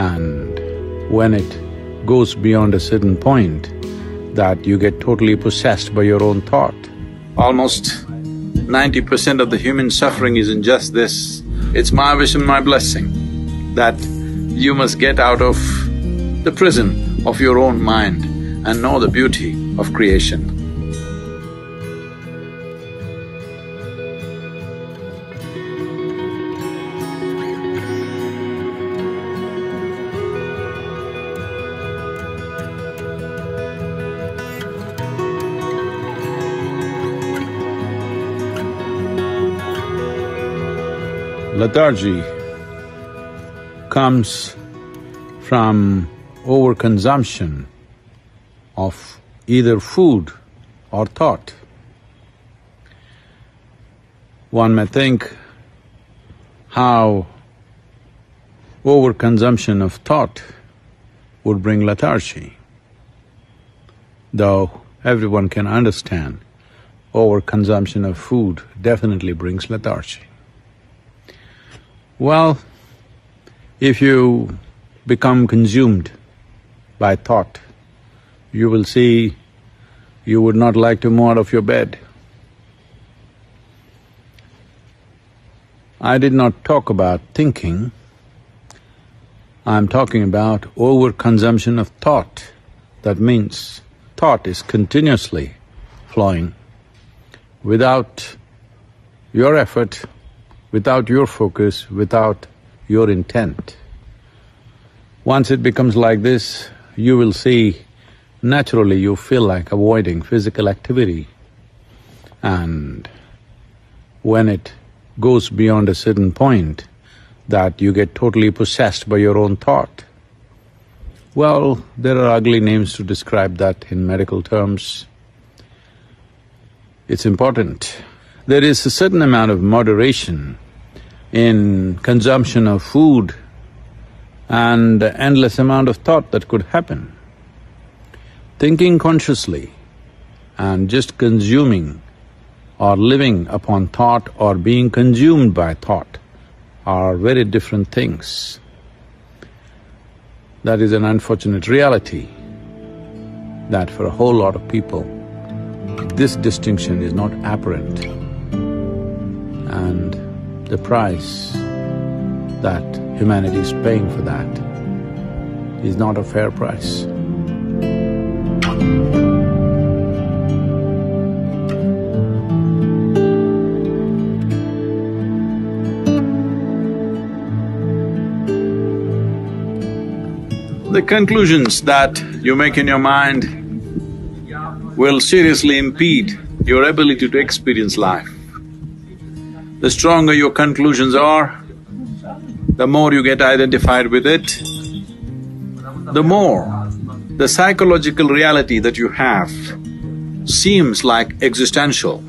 And when it goes beyond a certain point, that you get totally possessed by your own thought. Almost ninety percent of the human suffering is in just this. It's my wish and my blessing that you must get out of the prison of your own mind and know the beauty of creation. Lethargy comes from overconsumption of either food or thought. One may think how overconsumption of thought would bring lethargy, though everyone can understand overconsumption of food definitely brings lethargy. Well, if you become consumed by thought, you will see you would not like to move out of your bed. I did not talk about thinking, I'm talking about overconsumption of thought. That means thought is continuously flowing without your effort without your focus, without your intent. Once it becomes like this, you will see naturally you feel like avoiding physical activity. And when it goes beyond a certain point, that you get totally possessed by your own thought. Well, there are ugly names to describe that in medical terms. It's important there is a certain amount of moderation in consumption of food and endless amount of thought that could happen. Thinking consciously and just consuming or living upon thought or being consumed by thought are very different things. That is an unfortunate reality that for a whole lot of people, this distinction is not apparent and the price that humanity is paying for that is not a fair price. The conclusions that you make in your mind will seriously impede your ability to experience life. The stronger your conclusions are, the more you get identified with it, the more the psychological reality that you have seems like existential.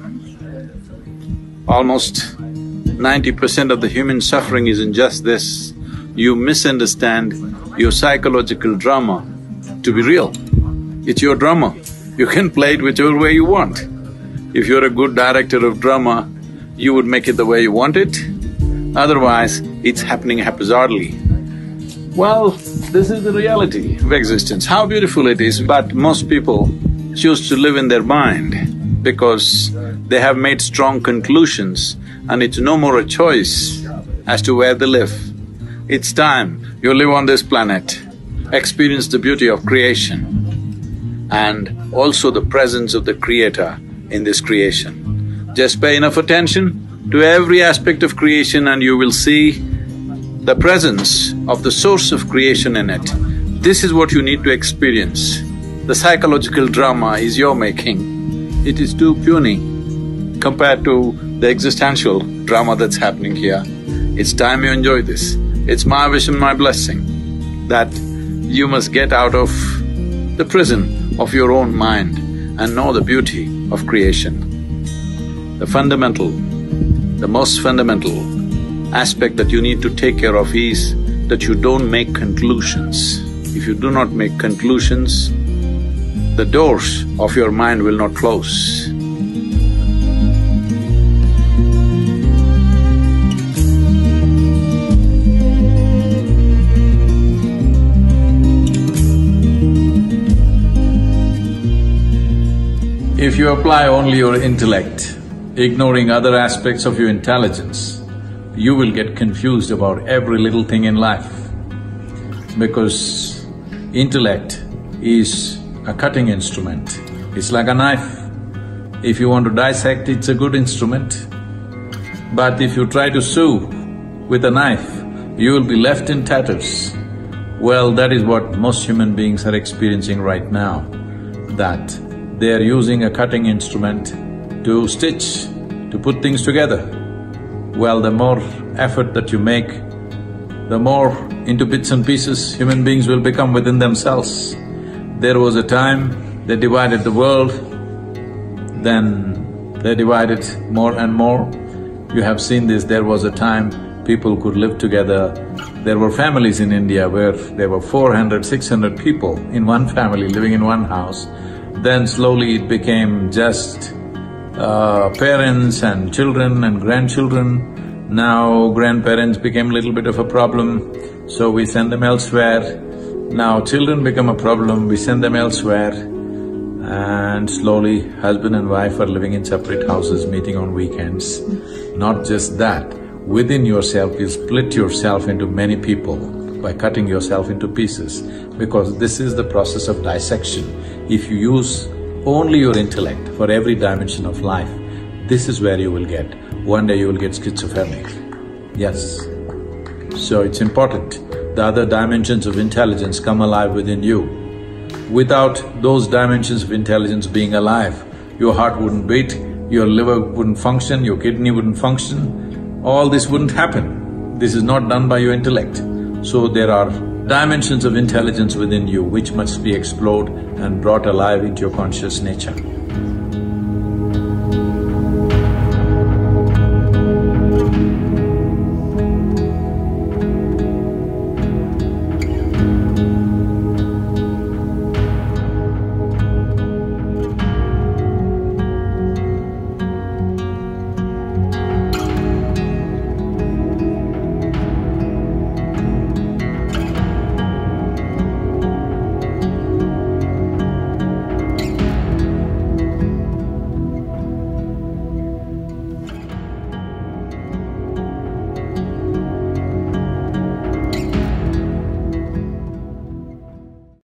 Almost ninety percent of the human suffering is in just this. You misunderstand your psychological drama to be real. It's your drama. You can play it whichever way you want. If you're a good director of drama, you would make it the way you want it, otherwise it's happening haphazardly. Well, this is the reality of existence, how beautiful it is, but most people choose to live in their mind because they have made strong conclusions and it's no more a choice as to where they live. It's time you live on this planet, experience the beauty of creation and also the presence of the Creator in this creation. Just pay enough attention to every aspect of creation and you will see the presence of the source of creation in it. This is what you need to experience. The psychological drama is your making. It is too puny compared to the existential drama that's happening here. It's time you enjoy this. It's my wish and my blessing that you must get out of the prison of your own mind and know the beauty of creation. The fundamental, the most fundamental aspect that you need to take care of is that you don't make conclusions. If you do not make conclusions, the doors of your mind will not close. If you apply only your intellect ignoring other aspects of your intelligence, you will get confused about every little thing in life. Because intellect is a cutting instrument, it's like a knife. If you want to dissect, it's a good instrument. But if you try to sew with a knife, you will be left in tatters. Well, that is what most human beings are experiencing right now, that they are using a cutting instrument to stitch, to put things together. Well, the more effort that you make, the more into bits and pieces human beings will become within themselves. There was a time they divided the world, then they divided more and more. You have seen this, there was a time people could live together. There were families in India where there were 400, 600 people in one family living in one house. Then slowly it became just uh, parents and children and grandchildren. Now grandparents became a little bit of a problem, so we send them elsewhere. Now children become a problem, we send them elsewhere. And slowly husband and wife are living in separate houses, meeting on weekends. Not just that, within yourself you split yourself into many people by cutting yourself into pieces because this is the process of dissection. If you use only your intellect for every dimension of life, this is where you will get. One day you will get schizophrenic. Yes. So it's important. The other dimensions of intelligence come alive within you. Without those dimensions of intelligence being alive, your heart wouldn't beat, your liver wouldn't function, your kidney wouldn't function, all this wouldn't happen. This is not done by your intellect. So there are dimensions of intelligence within you which must be explored and brought alive into your conscious nature.